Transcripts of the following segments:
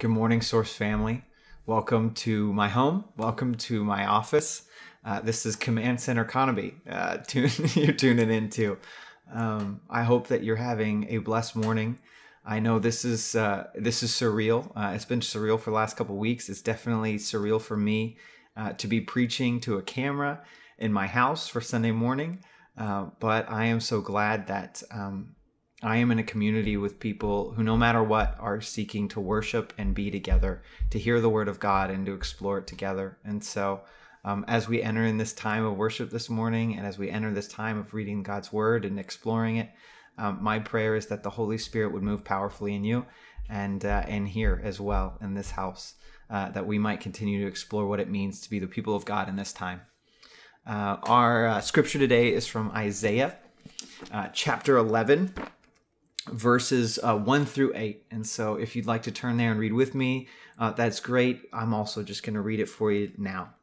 Good morning, Source family. Welcome to my home. Welcome to my office. Uh, this is Command Center Coneby. Uh, tune, you're tuning into. Um, I hope that you're having a blessed morning. I know this is uh, this is surreal. Uh, it's been surreal for the last couple weeks. It's definitely surreal for me uh, to be preaching to a camera in my house for Sunday morning. Uh, but I am so glad that um, I am in a community with people who, no matter what, are seeking to worship and be together, to hear the word of God and to explore it together. And so, um, as we enter in this time of worship this morning, and as we enter this time of reading God's word and exploring it, um, my prayer is that the Holy Spirit would move powerfully in you and uh, here as well in this house, uh, that we might continue to explore what it means to be the people of God in this time. Uh, our uh, scripture today is from Isaiah uh, chapter 11 verses uh, 1 through 8. And so if you'd like to turn there and read with me, uh, that's great. I'm also just going to read it for you now.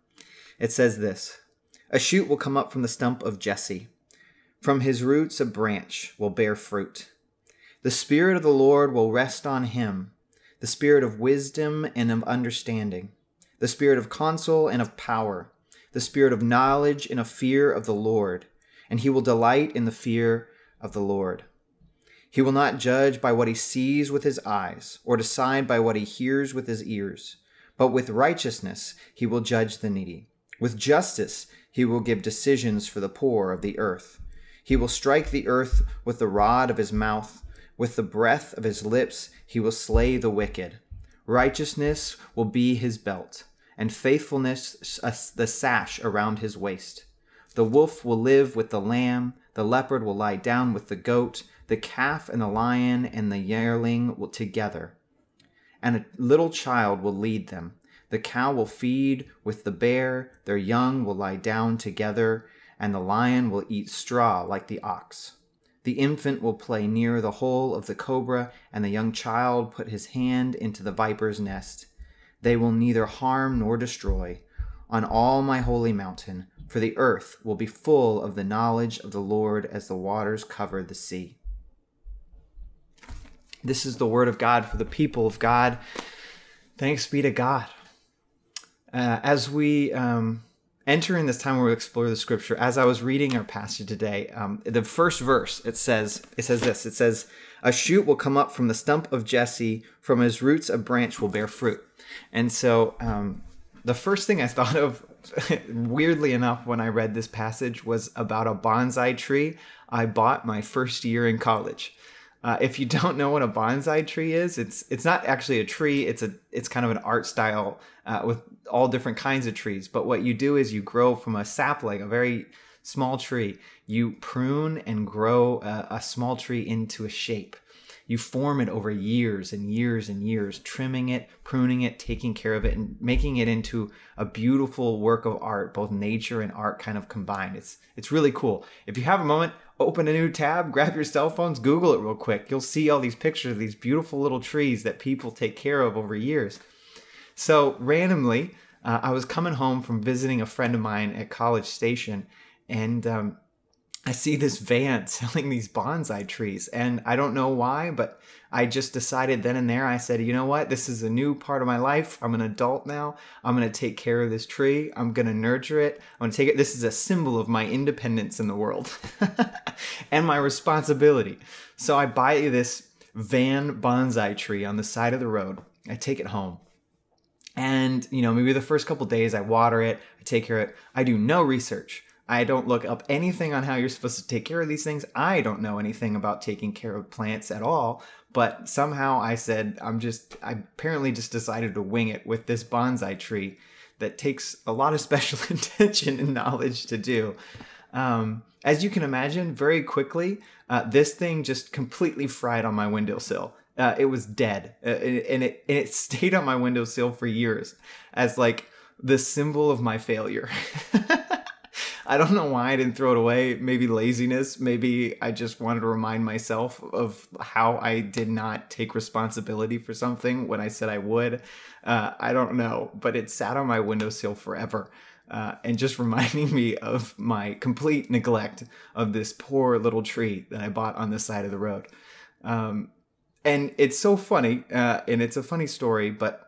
It says this A shoot will come up from the stump of Jesse, from his roots, a branch will bear fruit. The Spirit of the Lord will rest on him the Spirit of wisdom and of understanding, the Spirit of counsel and of power, the Spirit of knowledge and of fear of the Lord. And he will delight in the fear of the Lord. He will not judge by what he sees with his eyes, or decide by what he hears with his ears. But with righteousness he will judge the needy. With justice he will give decisions for the poor of the earth. He will strike the earth with the rod of his mouth. With the breath of his lips he will slay the wicked. Righteousness will be his belt, and faithfulness uh, the sash around his waist. The wolf will live with the lamb, the leopard will lie down with the goat the calf and the lion and the yearling together, and a little child will lead them. The cow will feed with the bear, their young will lie down together, and the lion will eat straw like the ox. The infant will play near the hole of the cobra, and the young child put his hand into the viper's nest. They will neither harm nor destroy on all my holy mountain, for the earth will be full of the knowledge of the Lord as the waters cover the sea. This is the word of God for the people of God. Thanks be to God. Uh, as we um, enter in this time where we explore the scripture, as I was reading our passage today, um, the first verse it says it says this. It says, "A shoot will come up from the stump of Jesse; from his roots a branch will bear fruit." And so, um, the first thing I thought of, weirdly enough, when I read this passage, was about a bonsai tree I bought my first year in college. Uh, if you don't know what a bonsai tree is, it's it's not actually a tree. It's a it's kind of an art style uh, with all different kinds of trees. But what you do is you grow from a sapling, a very small tree. You prune and grow a, a small tree into a shape. You form it over years and years and years, trimming it, pruning it, taking care of it, and making it into a beautiful work of art, both nature and art kind of combined. It's it's really cool. If you have a moment, open a new tab, grab your cell phones, Google it real quick. You'll see all these pictures of these beautiful little trees that people take care of over years. So, randomly, uh, I was coming home from visiting a friend of mine at College Station, and um, I see this van selling these bonsai trees, and I don't know why, but I just decided then and there. I said, you know what? This is a new part of my life. I'm an adult now. I'm going to take care of this tree. I'm going to nurture it. I'm going to take it. This is a symbol of my independence in the world and my responsibility. So I buy this van bonsai tree on the side of the road. I take it home. And, you know, maybe the first couple days I water it, I take care of it. I do no research. I don't look up anything on how you're supposed to take care of these things. I don't know anything about taking care of plants at all. But somehow I said, I'm just, I apparently just decided to wing it with this bonsai tree that takes a lot of special attention and knowledge to do. Um, as you can imagine, very quickly, uh, this thing just completely fried on my windowsill. Uh, it was dead, uh, and, it, and it stayed on my windowsill for years as like the symbol of my failure. I don't know why I didn't throw it away. Maybe laziness. Maybe I just wanted to remind myself of how I did not take responsibility for something when I said I would. Uh, I don't know, but it sat on my windowsill forever. Uh, and just reminding me of my complete neglect of this poor little tree that I bought on the side of the road. Um, and it's so funny, uh, and it's a funny story, but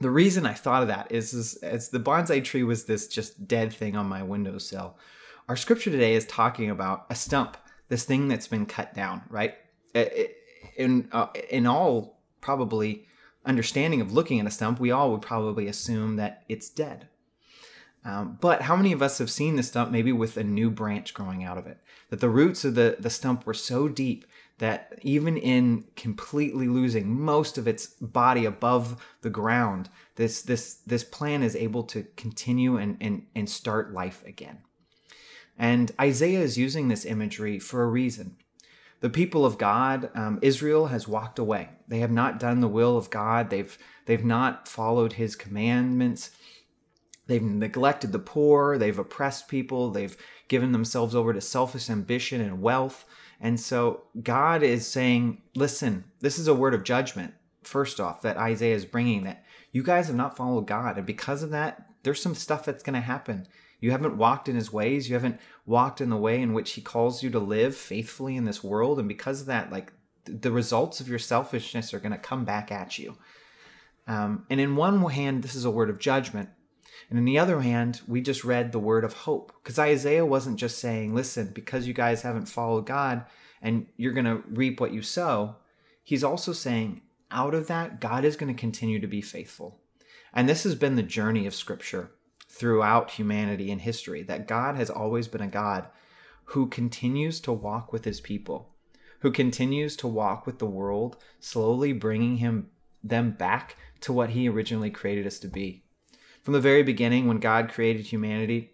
the reason I thought of that is, is as the bonsai tree was this just dead thing on my windowsill. Our scripture today is talking about a stump, this thing that's been cut down, right? In uh, in all probably understanding of looking at a stump, we all would probably assume that it's dead. Um, but how many of us have seen the stump maybe with a new branch growing out of it? That the roots of the, the stump were so deep that even in completely losing most of its body above the ground, this this this plant is able to continue and, and, and start life again. And Isaiah is using this imagery for a reason. The people of God, um, Israel, has walked away. They have not done the will of God. They've they've not followed His commandments. They've neglected the poor. They've oppressed people. They've given themselves over to selfish ambition and wealth. And so God is saying, listen, this is a word of judgment, first off, that Isaiah is bringing that you guys have not followed God. And because of that, there's some stuff that's going to happen. You haven't walked in his ways. You haven't walked in the way in which he calls you to live faithfully in this world. And because of that, like the results of your selfishness are going to come back at you. Um, and in one hand, this is a word of judgment. And on the other hand, we just read the word of hope. Because Isaiah wasn't just saying, listen, because you guys haven't followed God and you're going to reap what you sow. He's also saying, out of that, God is going to continue to be faithful. And this has been the journey of Scripture throughout humanity and history that God has always been a God who continues to walk with his people, who continues to walk with the world, slowly bringing him them back to what he originally created us to be. From the very beginning, when God created humanity,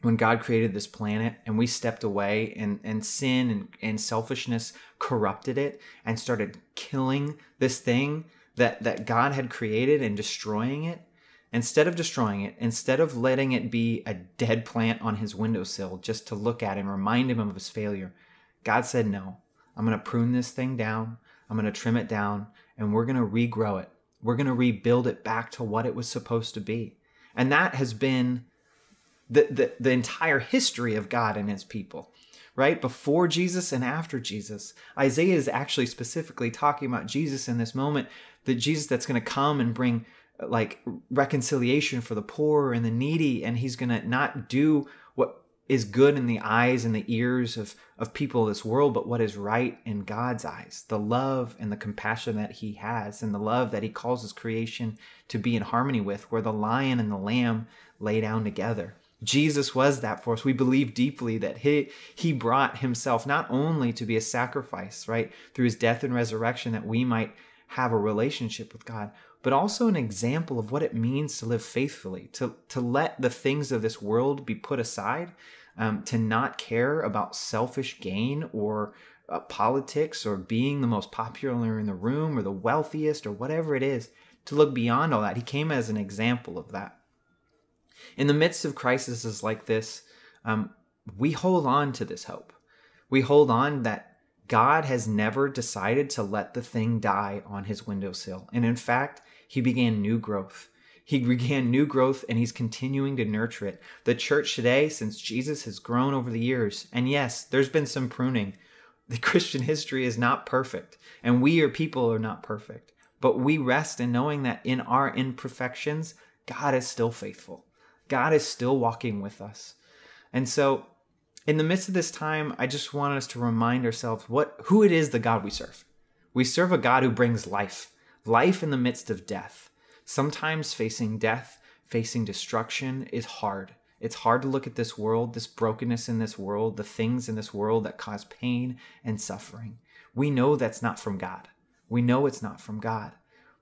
when God created this planet and we stepped away and, and sin and, and selfishness corrupted it and started killing this thing that, that God had created and destroying it, instead of destroying it, instead of letting it be a dead plant on his windowsill just to look at and remind him of his failure, God said, No, I'm going to prune this thing down, I'm going to trim it down, and we're going to regrow it. We're going to rebuild it back to what it was supposed to be. And that has been the, the, the entire history of God and his people, right? Before Jesus and after Jesus. Isaiah is actually specifically talking about Jesus in this moment, the Jesus that's going to come and bring like reconciliation for the poor and the needy, and he's going to not do is good in the eyes and the ears of, of people of this world, but what is right in God's eyes. The love and the compassion that He has, and the love that He calls His creation to be in harmony with, where the lion and the lamb lay down together. Jesus was that for us. We believe deeply that he, he brought himself not only to be a sacrifice, right, through his death and resurrection, that we might have a relationship with God, but also an example of what it means to live faithfully, to, to let the things of this world be put aside, um, to not care about selfish gain or uh, politics or being the most popular in the room or the wealthiest or whatever it is, to look beyond all that. He came as an example of that. In the midst of crises like this, um, we hold on to this hope. We hold on that God has never decided to let the thing die on his windowsill. And in fact, he began new growth. He began new growth and he's continuing to nurture it. The church today, since Jesus has grown over the years, and yes, there's been some pruning. The Christian history is not perfect, and we are people are not perfect. But we rest in knowing that in our imperfections, God is still faithful. God is still walking with us. And so, in the midst of this time, I just want us to remind ourselves what who it is the God we serve. We serve a God who brings life life in the midst of death. Sometimes facing death, facing destruction is hard. It's hard to look at this world, this brokenness in this world, the things in this world that cause pain and suffering. We know that's not from God. We know it's not from God.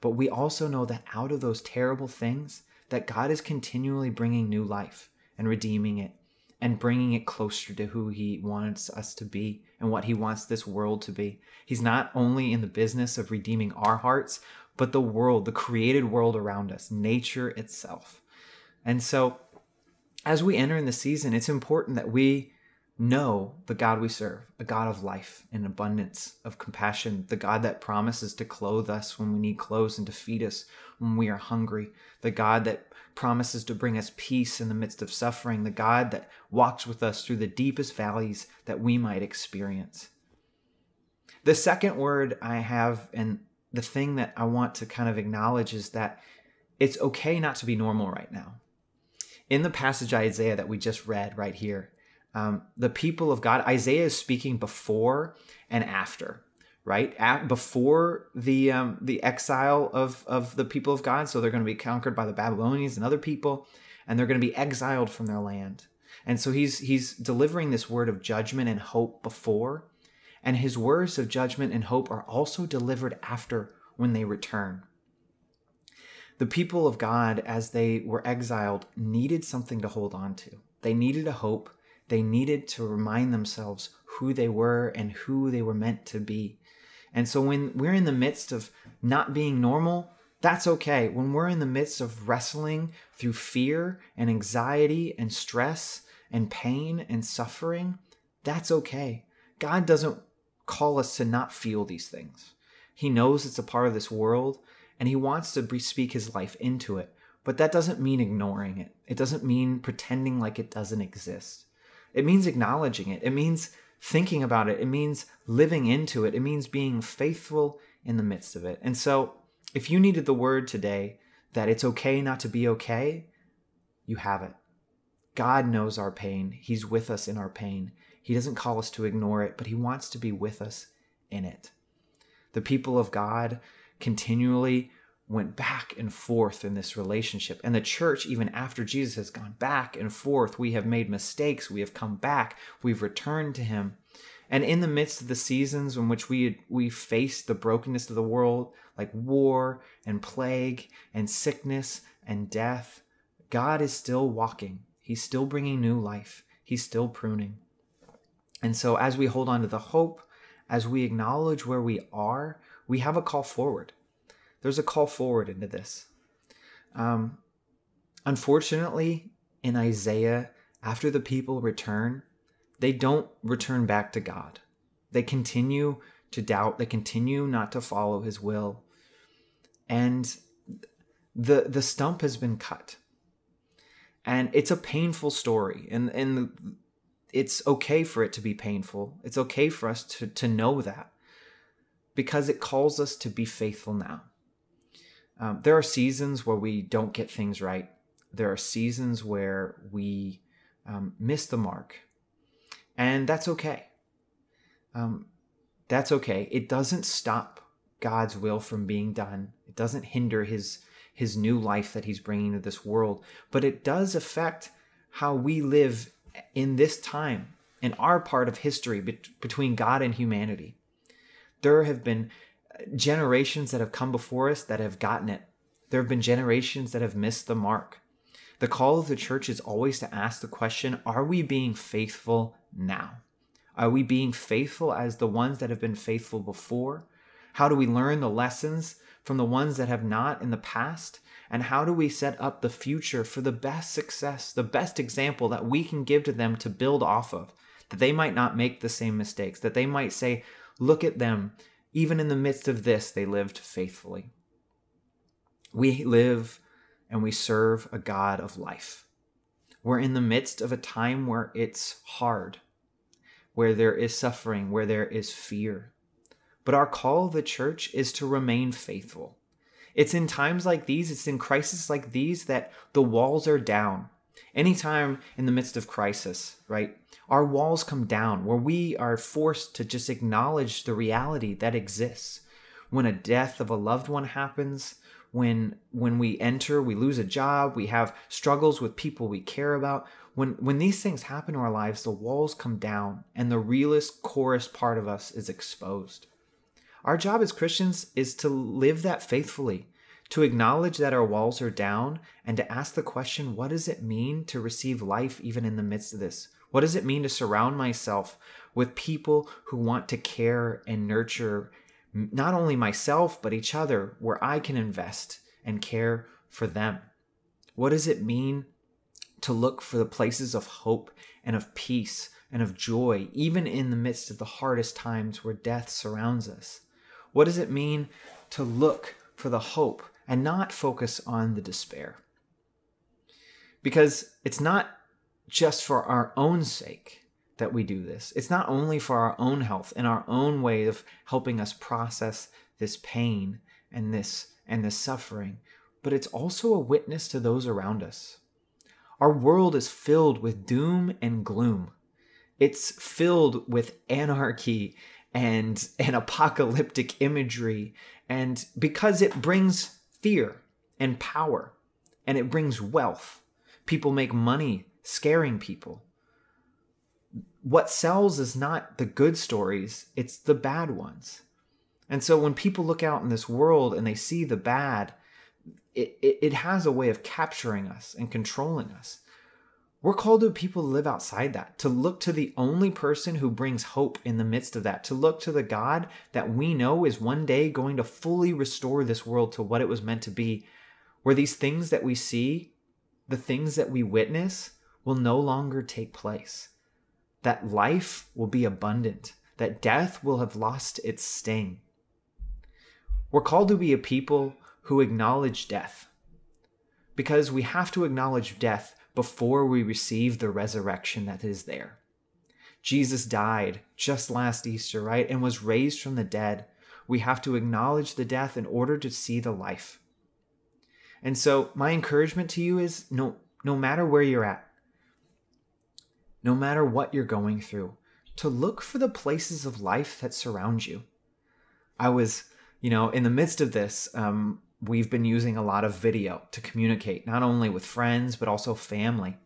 But we also know that out of those terrible things, that God is continually bringing new life and redeeming it and bringing it closer to who he wants us to be and what he wants this world to be. He's not only in the business of redeeming our hearts, but the world, the created world around us, nature itself. And so, as we enter in the season, it's important that we know the God we serve, a God of life and abundance, of compassion, the God that promises to clothe us when we need clothes and to feed us when we are hungry, the God that promises to bring us peace in the midst of suffering, the God that walks with us through the deepest valleys that we might experience. The second word I have, and the thing that I want to kind of acknowledge is that it's okay not to be normal right now. In the passage Isaiah that we just read right here, um, the people of God, Isaiah is speaking before and after, right? At, before the um, the exile of of the people of God, so they're going to be conquered by the Babylonians and other people, and they're going to be exiled from their land. And so he's he's delivering this word of judgment and hope before, and his words of judgment and hope are also delivered after when they return. The people of God, as they were exiled, needed something to hold on to. They needed a hope. They needed to remind themselves who they were and who they were meant to be. And so when we're in the midst of not being normal, that's okay. When we're in the midst of wrestling through fear and anxiety and stress and pain and suffering, that's okay. God doesn't call us to not feel these things. He knows it's a part of this world and he wants to speak his life into it. But that doesn't mean ignoring it. It doesn't mean pretending like it doesn't exist. It means acknowledging it. It means thinking about it. It means living into it. It means being faithful in the midst of it. And so, if you needed the word today that it's okay not to be okay, you have it. God knows our pain. He's with us in our pain. He doesn't call us to ignore it, but He wants to be with us in it. The people of God continually went back and forth in this relationship. And the church, even after Jesus has gone back and forth, we have made mistakes, we have come back, we've returned to Him. And in the midst of the seasons in which we we faced the brokenness of the world, like war and plague and sickness and death, God is still walking. He's still bringing new life. He's still pruning. And so, as we hold on to the hope, as we acknowledge where we are, we have a call forward. There's a call forward into this. Um, unfortunately, in Isaiah, after the people return, they don't return back to God. They continue to doubt, they continue not to follow his will. And the the stump has been cut. And it's a painful story. And and it's okay for it to be painful. It's okay for us to, to know that because it calls us to be faithful now. Um, there are seasons where we don't get things right. There are seasons where we um, miss the mark. And that's okay. Um, that's okay. It doesn't stop God's will from being done. It doesn't hinder his his new life that he's bringing to this world, but it does affect how we live in this time in our part of history between God and humanity. There have been uh, generations that have come before us that have gotten it. There have been generations that have missed the mark. The call of the church is always to ask the question Are we being faithful now? Are we being faithful as the ones that have been faithful before? How do we learn the lessons from the ones that have not in the past? And how do we set up the future for the best success, the best example that we can give to them to build off of? That they might not make the same mistakes, that they might say, Look at them. Even in the midst of this, they lived faithfully. We live and we serve a God of life. We're in the midst of a time where it's hard, where there is suffering, where there is fear. But our call of the church is to remain faithful. It's in times like these, it's in crises like these that the walls are down. Anytime in the midst of crisis, right? Our walls come down where we are forced to just acknowledge the reality that exists. When a death of a loved one happens, when when we enter, we lose a job, we have struggles with people we care about. When when these things happen in our lives, the walls come down and the realest, chorus part of us is exposed. Our job as Christians is to live that faithfully, to acknowledge that our walls are down, and to ask the question what does it mean to receive life even in the midst of this? What does it mean to surround myself with people who want to care and nurture not only myself, but each other, where I can invest and care for them? What does it mean to look for the places of hope and of peace and of joy, even in the midst of the hardest times where death surrounds us? What does it mean to look for the hope and not focus on the despair? Because it's not just for our own sake that we do this. It's not only for our own health and our own way of helping us process this pain and this and this suffering, but it's also a witness to those around us. Our world is filled with doom and gloom. It's filled with anarchy and an apocalyptic imagery and because it brings fear and power and it brings wealth. People make money scaring people. What sells is not the good stories, it's the bad ones. And so when people look out in this world and they see the bad, it, it, it has a way of capturing us and controlling us. We're called to people to live outside that, to look to the only person who brings hope in the midst of that, to look to the God that we know is one day going to fully restore this world to what it was meant to be, where these things that we see, the things that we witness, will no longer take place. That life will be abundant, that death will have lost its sting. We're called to be a people who acknowledge death because we have to acknowledge death before we receive the resurrection that is there. Jesus died just last Easter, right? And was raised from the dead. We have to acknowledge the death in order to see the life. And so, my encouragement to you is no, no matter where you're at, no matter what you're going through, to look for the places of life that surround you. I was, you know, in the midst of this, um, we've been using a lot of video to communicate, not only with friends, but also family.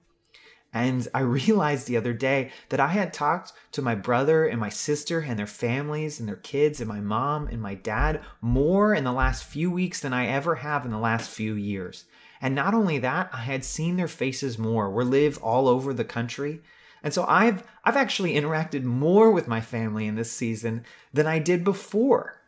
And I realized the other day that I had talked to my brother and my sister and their families and their kids and my mom and my dad more in the last few weeks than I ever have in the last few years. And not only that, I had seen their faces more. We live all over the country. And so I've I've actually interacted more with my family in this season than I did before.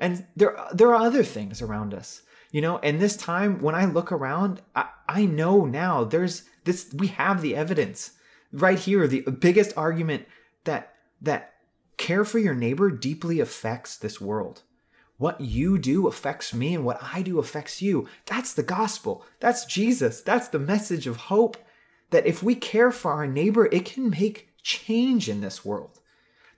And there, there are other things around us, you know, and this time when I look around, I, I know now there's this, we have the evidence right here. The biggest argument that, that care for your neighbor deeply affects this world. What you do affects me, and what I do affects you. That's the gospel. That's Jesus. That's the message of hope that if we care for our neighbor, it can make change in this world.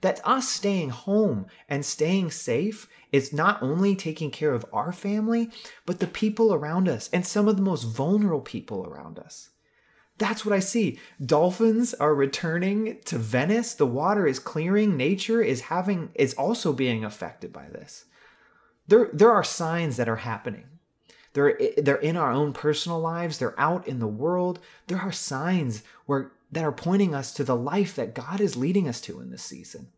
That us staying home and staying safe is not only taking care of our family, but the people around us and some of the most vulnerable people around us. That's what I see. Dolphins are returning to Venice. The water is clearing. Nature is having is also being affected by this. There there are signs that are happening. They're they're in our own personal lives. They're out in the world. There are signs where that are pointing us to the life that God is leading us to in this season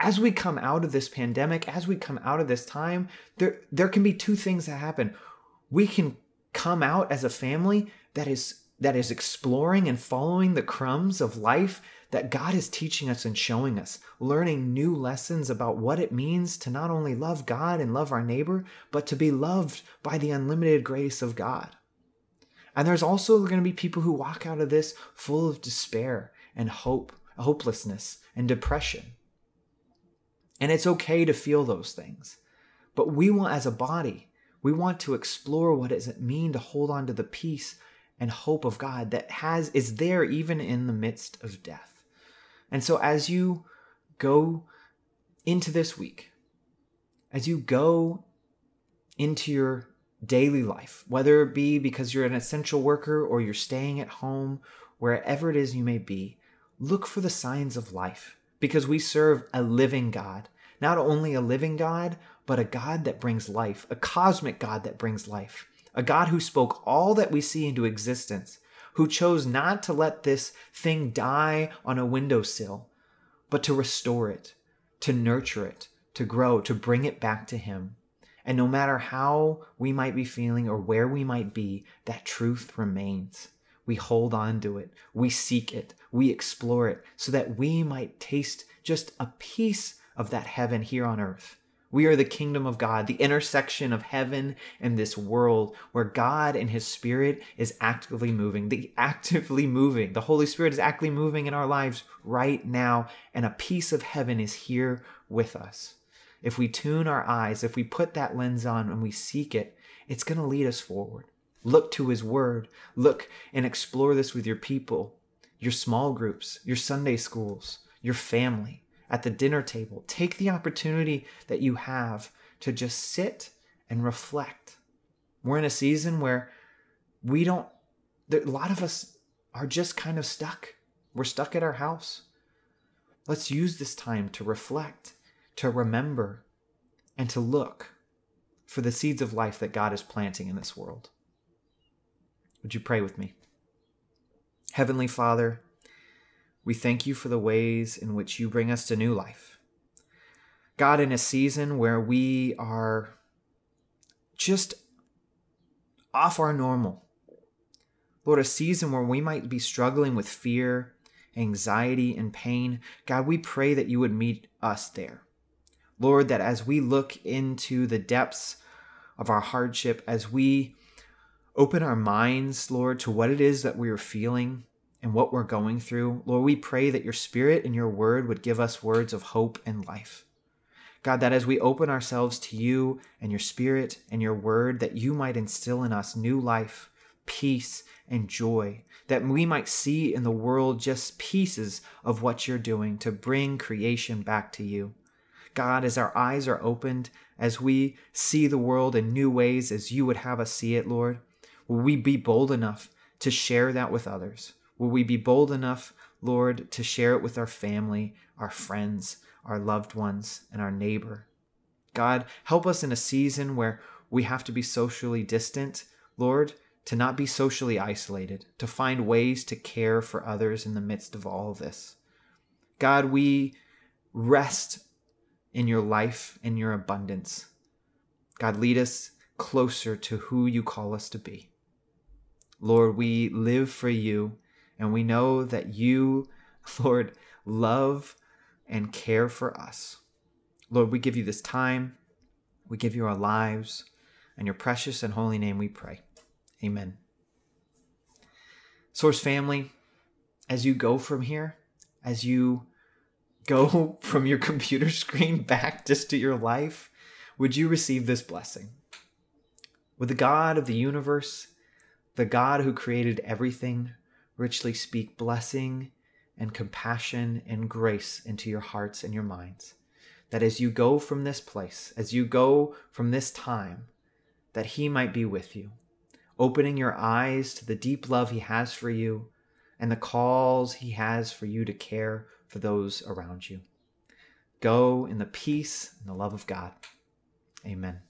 as we come out of this pandemic, as we come out of this time, there there can be two things that happen. We can come out as a family that is that is exploring and following the crumbs of life that God is teaching us and showing us, learning new lessons about what it means to not only love God and love our neighbor, but to be loved by the unlimited grace of God. And there's also going to be people who walk out of this full of despair and hope, hopelessness and depression. And it's okay to feel those things. But we want, as a body, we want to explore what does it mean to hold on to the peace and hope of God that has is there even in the midst of death. And so as you go into this week, as you go into your daily life, whether it be because you're an essential worker or you're staying at home, wherever it is you may be, look for the signs of life because we serve a living God. Not only a living God, but a God that brings life, a cosmic God that brings life, a God who spoke all that we see into existence, who chose not to let this thing die on a windowsill, but to restore it, to nurture it, to grow, to bring it back to Him. And no matter how we might be feeling or where we might be, that truth remains. We hold on to it. We seek it. We explore it so that we might taste just a piece of that heaven here on earth. We are the kingdom of God, the intersection of heaven and this world where God and his spirit is actively moving. The actively moving. The Holy Spirit is actively moving in our lives right now and a piece of heaven is here with us. If we tune our eyes, if we put that lens on and we seek it, it's going to lead us forward. Look to his word. Look and explore this with your people your small groups, your Sunday schools, your family, at the dinner table. Take the opportunity that you have to just sit and reflect. We're in a season where we don't, a lot of us are just kind of stuck. We're stuck at our house. Let's use this time to reflect, to remember, and to look for the seeds of life that God is planting in this world. Would you pray with me? Heavenly Father, we thank you for the ways in which you bring us to new life. God, in a season where we are just off our normal, Lord, a season where we might be struggling with fear, anxiety, and pain, God, we pray that you would meet us there. Lord, that as we look into the depths of our hardship, as we open our minds, Lord, to what it is that we are feeling and what we're going through, Lord, we pray that your spirit and your word would give us words of hope and life. God, that as we open ourselves to you and your spirit and your word, that you might instill in us new life, peace, and joy, that we might see in the world just pieces of what you're doing to bring creation back to you. God, as our eyes are opened, as we see the world in new ways as you would have us see it, Lord, will we be bold enough to share that with others? Will we be bold enough, Lord, to share it with our family, our friends, our loved ones, and our neighbor? God, help us in a season where we have to be socially distant, Lord, to not be socially isolated, to find ways to care for others in the midst of all of this. God, we rest in your life and your abundance. God, lead us closer to who you call us to be. Lord, we live for you and we know that you, Lord, love and care for us. Lord, we give you this time. We give you our lives. and your precious and holy name we pray. Amen. Source family, as you go from here, as you go from your computer screen back just to your life, would you receive this blessing? Would the God of the universe, the God who created everything, richly speak blessing and compassion and grace into your hearts and your minds? That as you go from this place, as you go from this time, that He might be with you, opening your eyes to the deep love He has for you and the calls He has for you to care for those around you. Go in the peace and the love of God. Amen.